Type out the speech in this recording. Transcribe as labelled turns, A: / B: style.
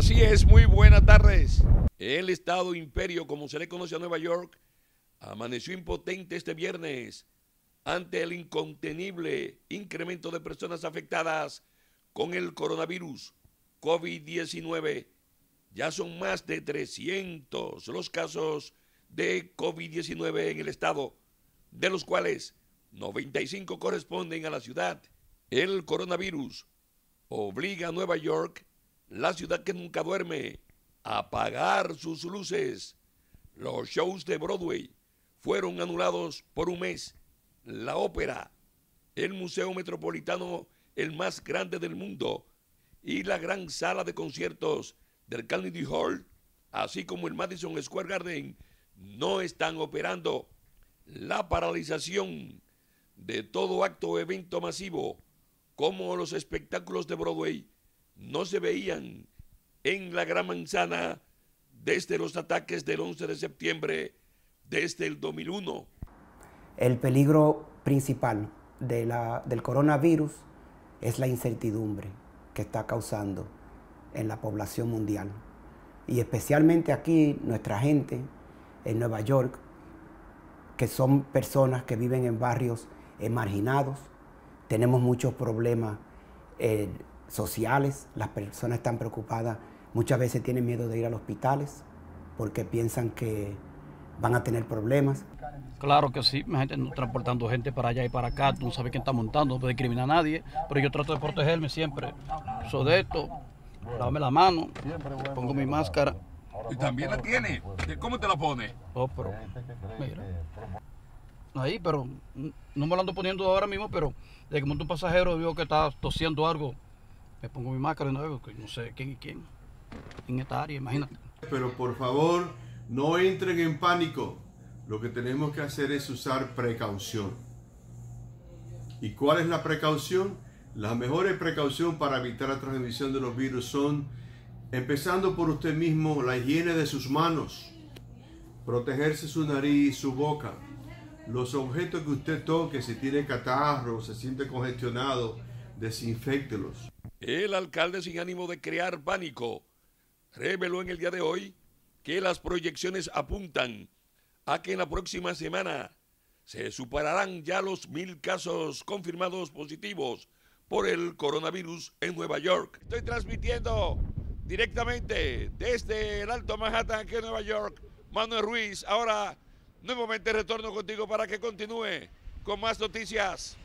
A: Así es, muy buenas tardes. El Estado Imperio, como se le conoce a Nueva York, amaneció impotente este viernes ante el incontenible incremento de personas afectadas con el coronavirus COVID-19. Ya son más de 300 los casos de COVID-19 en el estado, de los cuales 95 corresponden a la ciudad. El coronavirus obliga a Nueva York, la ciudad que nunca duerme, apagar sus luces. Los shows de Broadway fueron anulados por un mes. La ópera, el Museo Metropolitano, el más grande del mundo, y la gran sala de conciertos del Carnegie Hall, así como el Madison Square Garden, no están operando. La paralización de todo acto o evento masivo, como los espectáculos de Broadway, no se veían en la Gran Manzana desde los ataques del 11 de septiembre desde el 2001.
B: El peligro principal de la, del coronavirus es la incertidumbre que está causando en la población mundial. Y especialmente aquí nuestra gente en Nueva York, que son personas que viven en barrios marginados, tenemos muchos problemas eh, sociales, las personas están preocupadas, muchas veces tienen miedo de ir a los hospitales porque piensan que van a tener problemas.
C: Claro que sí, gente transportando gente para allá y para acá, tú no sabes quién está montando, no puede discriminar a nadie, pero yo trato de protegerme siempre. Soy de esto, dame la mano, pongo mi máscara.
A: ¿Y también la tiene? ¿Cómo te la pone?
C: Oh, pero, mira. Ahí, pero no me lo ando poniendo ahora mismo, pero de que monto un pasajero veo que está tosiendo algo, me pongo mi máscara y no, no sé quién y quién en esta área, imagínate.
D: Pero por favor, no entren en pánico. Lo que tenemos que hacer es usar precaución. ¿Y cuál es la precaución? La mejor precaución para evitar la transmisión de los virus son, empezando por usted mismo, la higiene de sus manos, protegerse su nariz su boca. Los objetos que usted toque, si tiene catarro, se siente congestionado, desinfectelos.
A: El alcalde sin ánimo de crear pánico reveló en el día de hoy que las proyecciones apuntan a que en la próxima semana se superarán ya los mil casos confirmados positivos por el coronavirus en Nueva York. Estoy transmitiendo directamente desde el Alto Manhattan, aquí en Nueva York, Manuel Ruiz. Ahora nuevamente retorno contigo para que continúe con más noticias